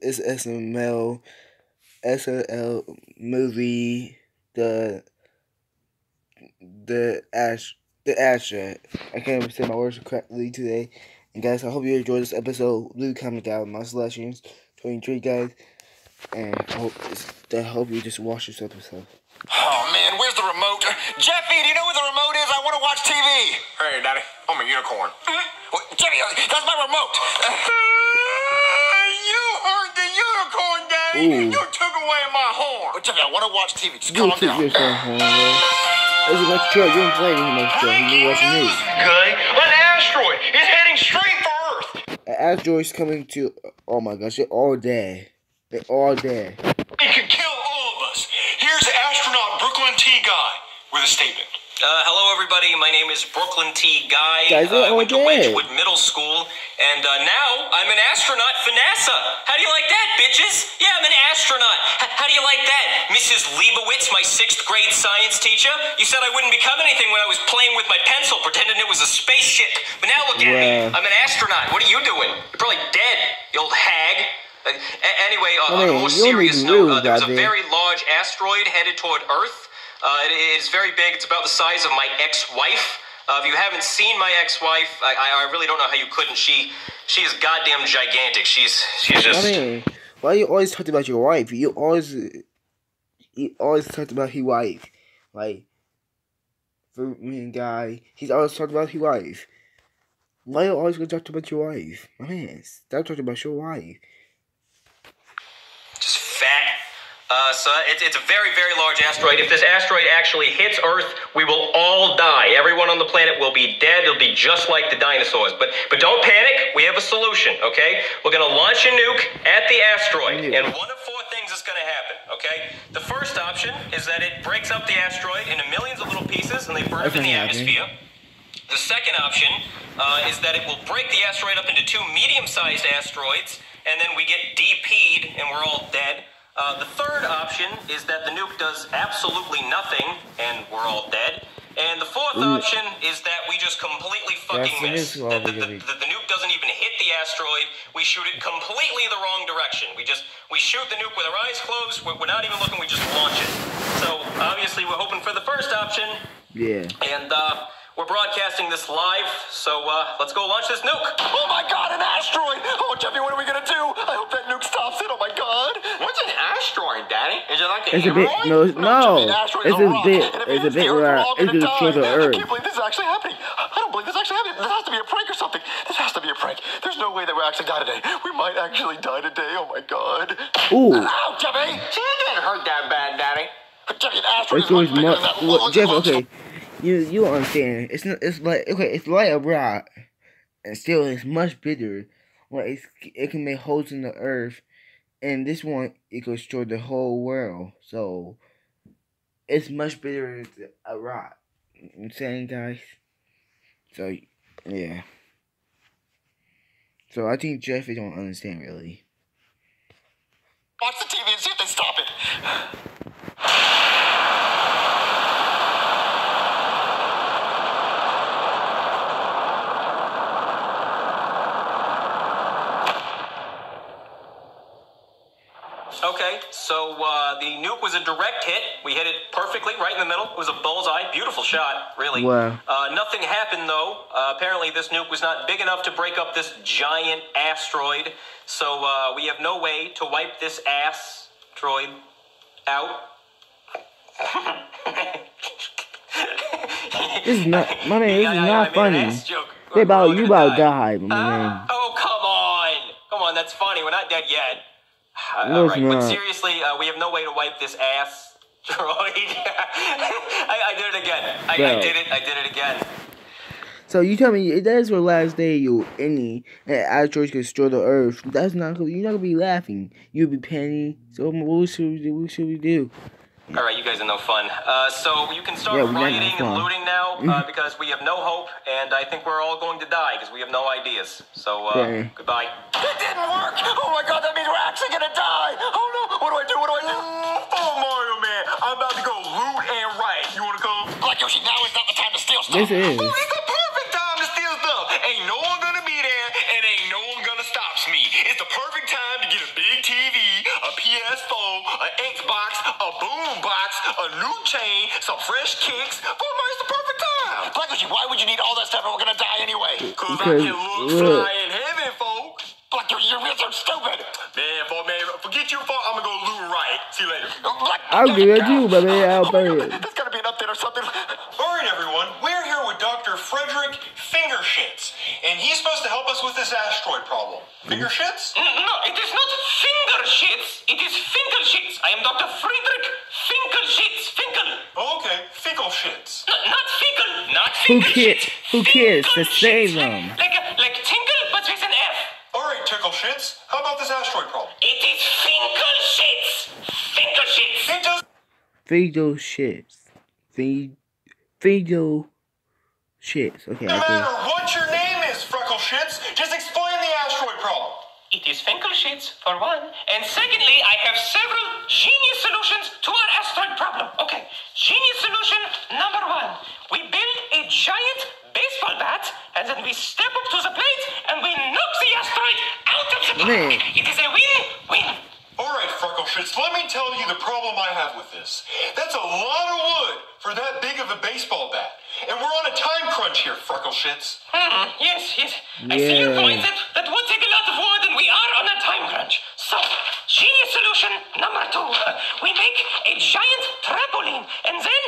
the SML, SLL movie, the the ash the abstract. I can't even say my words correctly today. And guys, I hope you enjoyed this episode. Leave a comment down my selections. 23 guys. And I hope, I hope you just watch this episode. Oh man, where's the remote? Jeffy, do you know where the remote is? I want to watch TV. Hey, Daddy, I'm a unicorn. Well, Jeffy, uh, that's my remote. you hurt the unicorn, Daddy. Ooh. You took away my horn. Well, Jeffy, I want to watch TV. Just You calm keep down. your phone home, bro. This is like chill. You don't play anymore. Chill. You watching news. Good. An asteroid is heading straight for Earth. An asteroid's coming to. Oh my gosh, they're all dead. They're all dead. It could kill all of us. Here's astronaut Brooklyn T. Guy with a statement. Uh, hello, everybody. My name is Brooklyn T. Guy. Guys, uh, I went to. Wedgwood Middle School, and uh, now I'm an astronaut for NASA. How do you like that, bitches? Yeah, I'm an astronaut. H- how do you like that, Mrs. Leibowitz, my sixth grade science teacher? You said I wouldn't become anything when I was playing with my pencil, pretending it was a spaceship. But now look at me. I'm an astronaut. What are you doing? You're probably dead, you old hag. Uh, a- anyway, uh, I on a more serious note, uh, there's a very large asteroid headed toward Earth. Uh, it is very big. It's about the size of my ex-wife. Uh, if you haven't seen my ex-wife, I, I, I really don't know how you couldn't. She she is goddamn gigantic. She's she's just. I mean, why you always talk about your wife? You always, you always talk about his wife. Like, for me and guy, he's always talking about his wife. Why you always gonna talk about your wife? My man, stop talking about your wife. just fat. Uh, so it's, it's a very, very large asteroid. If this asteroid actually hits Earth, we will all die. Everyone on the planet will be dead. It'll be just like the dinosaurs. But but don't panic. We have a solution. Okay, we're gonna launch a nuke at the asteroid, and one of four things is gonna happen. Okay, the first option is that it breaks up the asteroid into millions of little pieces, and they burn up in the That's not happening. atmosphere. The second option uh, is that it will break the asteroid up into two medium-sized asteroids, and then we get DP'd and we're all dead. Uh, the third option is that the nuke does absolutely nothing and we're all dead. And the fourth Ooh. option is that we just completely fucking That's miss. the, the, the, the nuke doesn't even hit the asteroid. We shoot it completely the wrong direction. We just we shoot the nuke with our eyes closed. We're, we're not even looking. We just launch it. So obviously we're hoping for the first option. Yeah. And uh, we're broadcasting this live, so uh, let's go launch this nuke. Oh my god, an asteroid! Oh, Jeffy, what are we gonna do? I hope that asteroid, Daddy? Is it like a It's a bit hemorrhoid? no, Jeffy, no. an It's is a bit. it It's a hits the bit Earth, we're where all it's gonna gonna destroy I can't believe this is actually happening. I don't believe this is actually happening. This has to be a prank or something. This has to be a prank. There's no way that we'll actually die today. We might actually die today. Oh my god. Ooh. Ow, Jeffy! See, it didn't hurt that bad, Daddy. Jeffy, asteroid It's is much always bigger much. than that. Well, Look, Jeff, look, okay, you you understand. It's not. It's like okay. It's like a rock, and still it's much bigger. Like it's, it can make holes in the earth, and this one it can destroy the whole world. So it's much better than a rock. I'm saying, guys. So yeah. So I think Jeffy don't understand really. Watch the TV and see if they stop it. Okay, so uh, the nuke was a direct hit. We hit it perfectly right in the middle. It was a bullseye. Beautiful shot, really. Wow. Uh, nothing happened, though. Uh, apparently, this nuke was not big enough to break up this giant asteroid. So uh, we have no way to wipe this asteroid out. This is not, my man. This Yeah, is I not funny. They about you about die, Huh? man. Oh, come on. Come on, that's funny. We're not dead yet. Uh, all it's right, but seriously, uh, we have no way to wipe this ass. Droid. I, I did it again. I, I did it. I did it again. So you tell me that's your last day you any and asteroids can destroy the earth. That's not you're not gonna be laughing. You'll be penny. So what should we do? What should we do? All right, you guys are no fun. Uh, so you can start Yeah, rioting and looting now uh, because we have no hope, and I think we're all going to die because we have no ideas. So uh, Yeah. goodbye. It didn't work! Oh my god, that means we're actually gonna die! Oh no! What do I do? What do I do? Oh, Mario Man, I'm about to go loot and riot. You wanna come? Black Yoshi, now is not the time to steal stuff. This is. Oh, it's the perfect time to steal stuff. Ain't no one gonna be there, and ain't no one gonna stop me. It's the perfect time to get a big TV, a PS4, an Xbox, a boombox, a new chain, some fresh kicks. Boy, man, it's the perfect time. Blackie, why would you need all that stuff if we're gonna die anyway? Cause Because, I can look look. fly in heaven, folks. Blackie, you're, you're so stupid. Man, for man, forget you, folks. I'm gonna go Lou Right. See you later. Black- I'll give it to you, baby. I'll Oh my pay it. There's gotta be an update or something. All right, everyone. We're here with Dr. Frederick Fingershits, and he's supposed to help us with this asteroid problem. Fingershits? No, it is not finger shits. It is finkel shits. I am Dr. Friedrich Finkel shits. Finkel. Oh, okay. Finkel shits. No, not finkel. Not Who finkel cares? Who cares? Finkel Just say them. Like, like, a- like tinkle, but with an F. All right, tickle shits. How about this asteroid problem? It is finkel shits. Finkel shits. It does. Feed shits. Feed, feed shits. Okay, No I matter think. what your name is, Freckle Shits, just explain the asteroid problem. It is Finkel shits, for one. And secondly, I have several genius solutions to our asteroid problem. Okay, genius solution number one. We build a giant baseball bat, and then we step up to the plate, and we knock the asteroid out of the. Man. It is a win-win. All right, Freckleshits, let me tell you the problem I have with this. That's a lot of wood for that big of a baseball bat. And we're on a time crunch here, Freckle Shits. Hmm, yes, yes. I see your point. That, that would take a lot of wood, and we are on a time crunch. So, genius solution number two. We make a giant trampoline, and then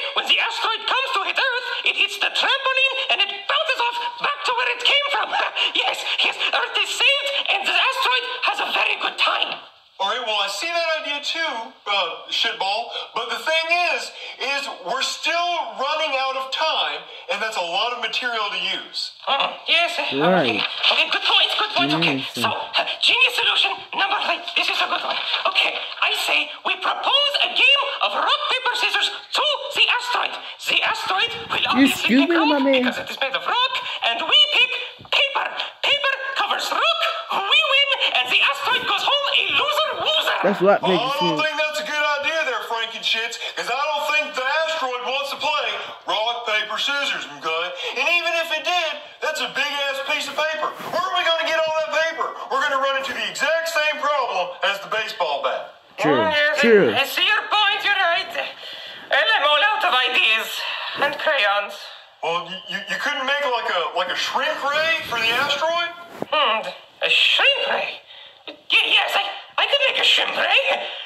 material to use. Hmm, yes. Right. Okay. okay, good point, good point. Okay, so, uh, genius solution number three. This is a good one. Okay, I say we propose a game of rock, paper, scissors to the asteroid. The asteroid will obviously excuse pick me, rock my man? because it is made of rock, and we pick paper. Paper covers rock, we win, and the asteroid goes home a loser loser. That's what Well, makes I it don't seem. think that's a good idea there, Frankenshits, because I don't think the asteroid wants to play rock, paper, scissors, okay? And even if it did, that's a big ass piece of paper. Where are we going to get all that paper? We're going to run into the exact same problem as the baseball bat. True. Yes, True. I see your point, you're right. Well, I'm all out of ideas and crayons. Well, you, you, you couldn't make like a like a shrink ray for the asteroid? Hmm, a shrink ray. Y- yes, I, I could make a shrimp ray.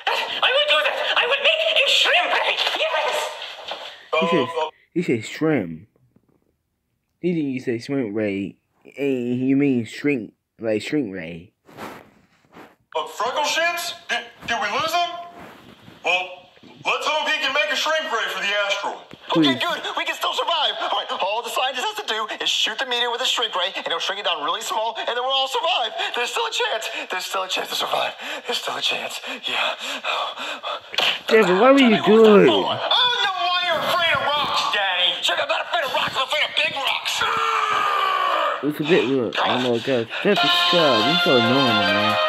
I would do that. I would make a shrimp ray. Yes. He Uh, said, uh, he said shrimp. He didn't use say shrink ray. And you mean shrink, like shrink ray. uh, Freckle Shits? Did, did we lose him? Well, let's hope he can make a shrink ray for the asteroid. Okay, Please. good. We can still survive. All right, all the scientist has to do is shoot the meteor with a shrink ray, and it'll shrink it down really small, and then we'll all survive. There's still a chance. There's still a chance to survive. There's still a chance. Yeah. David, what were you doing? I don't know why you're afraid of rocks, Daddy. Sure, I'm not afraid of rocks. I'm afraid of big rocks. It's a bit look. Oh my god. Just subscribe. You so annoying, man.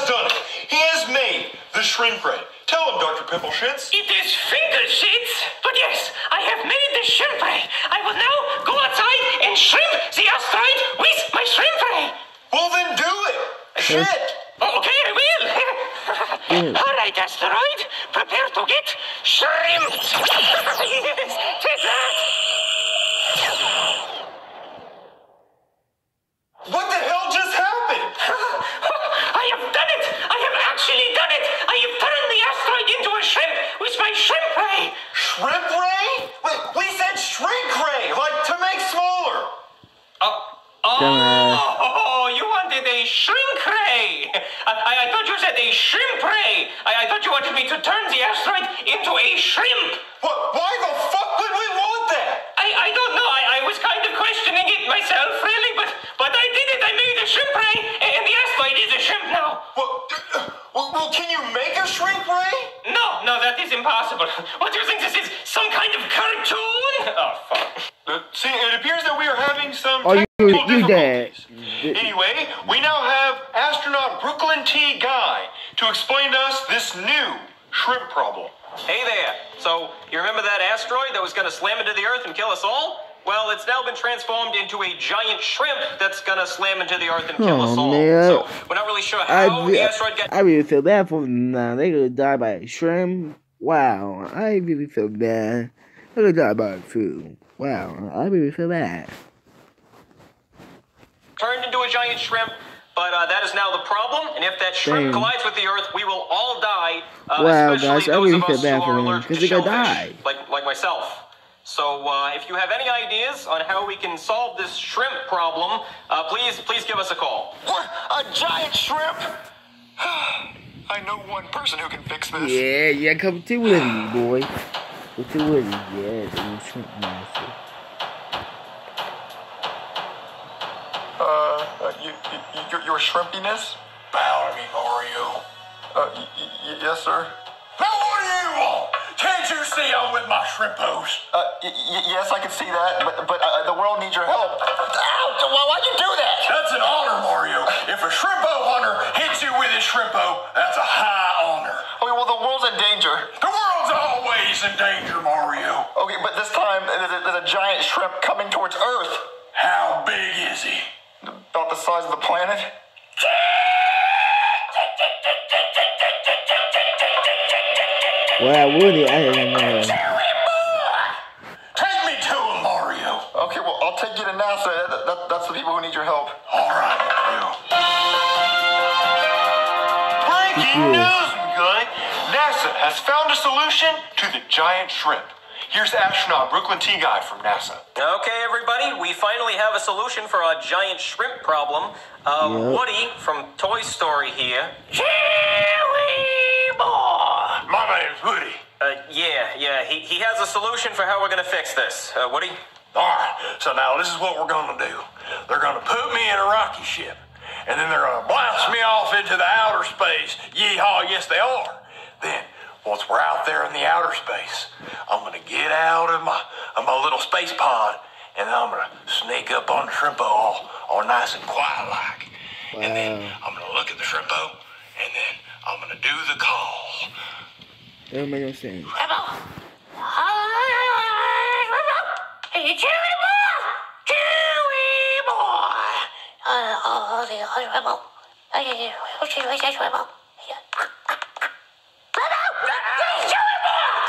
Has done it. He has made the shrimp ray. Tell him, Dr. Pimpleshits. It is finger sheets. But yes, I have made the shrimp ray. I will now go outside and shrimp the asteroid with my shrimp ray. Well, then do it. Shit. Oh, okay, I will. All right, asteroid, prepare to get shrimped. yes, take that. What the hell just happened? I have done it! I have actually done it! I have turned the asteroid into a shrimp with my shrimp ray! Shrimp ray? Wait, we said shrink ray, like to make smaller. Oh, Dumbass. oh, you wanted a shrink ray! I, I, I thought you said a shrimp ray! I, I thought you wanted me to turn the asteroid into a shrimp! What? Why the fuck would we want that? I, I don't know, I, I was kind of questioning it myself, really, but, but I did it! I made a shrimp ray, and the asteroid is a shrimp now! Well, well, well, can you make a shrink ray? No, no, that is impossible. What do you think this is? Some kind of cartoon? Oh, fuck. Uh, see, it appears that we are having some Oh, you- technical you dead. difficulties. Anyway, we now have astronaut Brooklyn T. Guy to explain to us this new shrimp problem. Hey there. So, you remember that asteroid that was going to slam into the Earth and kill us all? Well, it's now been transformed into a giant shrimp that's gonna slam into the earth and kill us Oh, all. man. So we're not really sure I, how re- the asteroid got. I really feel bad for them now. They gonna die by a shrimp. Wow, I really feel bad. They gonna die by food. Wow, I really feel bad. turned into a giant shrimp. But uh, that is now the problem, and if that shrimp Damn. collides with the Earth, we will all die. Uh, Wow, guys, I really feel bad for them, because they gonna die. like like myself. So uh, if you have any ideas on how we can solve this shrimp problem, uh, please please give us a call. What? A giant shrimp? I know one person who can fix this. Yeah, yeah, come to Willie, boy. Come to Willie, yeah, the shrimp master. Uh, uh you, you, your, your shrimpiness? Bow to me, Mario. Uh, y- y- yes, sir. See I'm with my shrimpos? Uh, y- y- yes, I can see that, but, but uh, the world needs your help. Ow! Why, why'd you do that? That's an honor, Mario. If a shrimpo hunter hits you with his shrimpo, that's a high honor. Okay, well, the world's in danger. The world's always in danger, Mario. Okay, but this time there's a, there's a giant shrimp coming towards Earth. How big is he? About the size of the planet. Wow, Woody, I didn't know. Take me to him, Mario. Okay, well, I'll take you to NASA. That, that, that's the people who need your help. All right, Mario. Breaking news, guy. NASA has found a solution to the giant shrimp. Here's astronaut Brooklyn T. Guy from NASA. Okay, everybody, we finally have a solution for our giant shrimp problem. Uh, Yep. Woody from Toy Story here. My name's Woody. Uh, yeah, yeah, he, he has a solution for how we're gonna fix this. Uh, Woody? All right, so now this is what we're gonna do. They're gonna put me in a rocket ship, and then they're gonna blast me off into the outer space. Yeehaw, yes they are. Then, once we're out there in the outer space, I'm gonna get out of my of my little space pod, and then I'm gonna sneak up on the shrimpo all, all nice and quiet like. Wow. And then I'm gonna look at the shrimpo, and then I'm gonna do the call. That don't make no sense.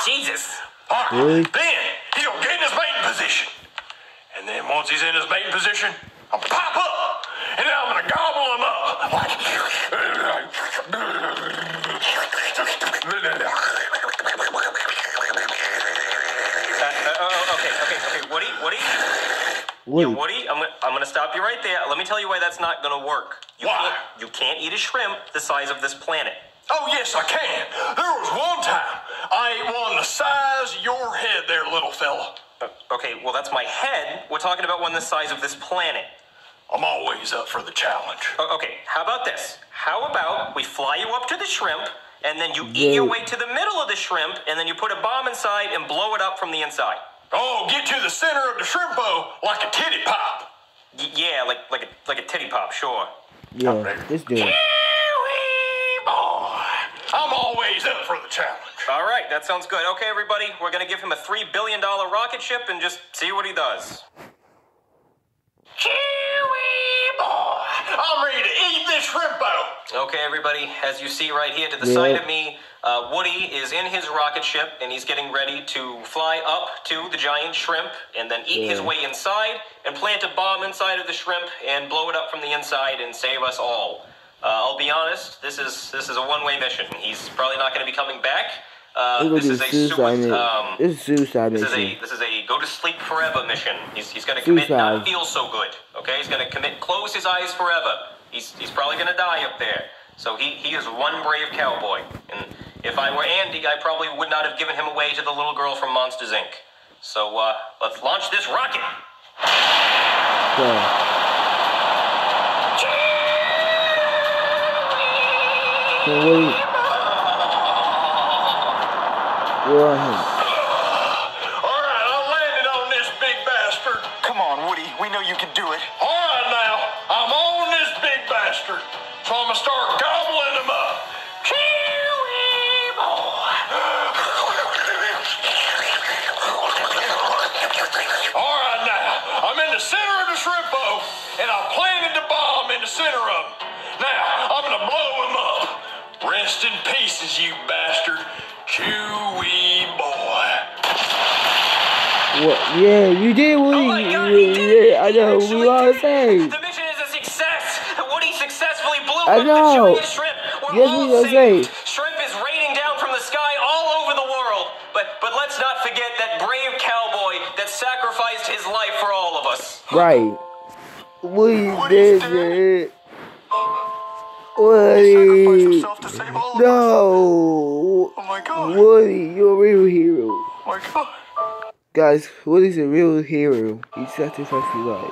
Jesus! Really? Then he's gonna get in his mating position. And then once he's in his mating position, gonna pop up. Woody, Yeah, Woody, I'm gonna, I'm gonna stop you right there. Let me tell you why that's not gonna work. You Why? Can't, you can't eat a shrimp the size of this planet. Oh, yes, I can. There was one time I ate one the size of your head there, little fella. Uh, okay, well, that's my head. We're talking about one the size of this planet. I'm always up for the challenge. O- Okay, how about this? How about we fly you up to the shrimp, and then you eat your way to the middle of the shrimp, and then you put a bomb inside and blow it up from the inside. Oh, get to the center of the shrimpo like a titty pop. Y- yeah, like like a like a titty pop, sure. yeah, let's do it. Kiwi boy. I'm always up for the challenge. All right, that sounds good. Okay, everybody, we're gonna give him a three billion dollar rocket ship and just see what he does. Kiwi boy. I'm ready to eat this shrimpo. Okay, everybody, as you see right here to the Yeah. side of me, uh, Woody is in his rocket ship and he's getting ready to fly up to the giant shrimp and then eat his way inside and plant a bomb inside of the shrimp and blow it up from the inside and save us all. Uh, I'll be honest, this is this is a one-way mission. He's probably not going to be coming back. Uh, this is a suicide sui- um, This is suicide this is a this is a go to sleep forever mission. He's, he's gonna commit not feel so good. Okay, he's gonna commit close his eyes forever. He's he's probably gonna die up there. So he he is one brave cowboy. And if I were Andy, I probably would not have given him away to the little girl from Monsters Inc. So uh, let's launch this rocket. Yeah. So wait. Where are him? All right, I landed on this big bastard. Come on, Woody. We know you can do it. the center of the shrimp boat, and I planted the bomb in the center of them. Now, I'm gonna blow him up. Rest in pieces, you bastard. Chewy boy. What? Yeah, you did we. oh my God, he did. Yeah, I know. We all saying. The mission is a success. Woody successfully blew I up know. the chewy shrimp. We're yes, all we saved. Say. Right. Woody Woody's did dead. it. He Woody. himself to save all of us. No. Oh my god. Woody, you're a real hero. Oh my god. Guys, Woody's a real hero. He sacrificed his life.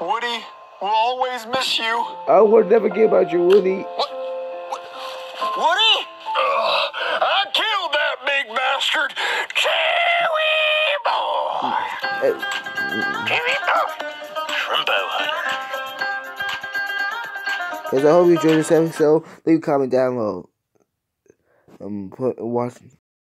Woody, we'll always miss you. I will never forget about you, Woody. What? what? Woody? Ugh, I killed that big bastard. Chewy boy. Hunter. Guys, I hope you enjoyed this episode. Leave a comment down below. Um, put, watch.